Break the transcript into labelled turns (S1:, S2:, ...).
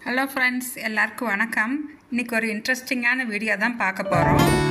S1: Hello friends எல்லாருக்கும் வணக்கம். இன்றைக்கி ஒரு இன்ட்ரெஸ்டிங்கான வீடியோ தான் பார்க்க போகிறோம்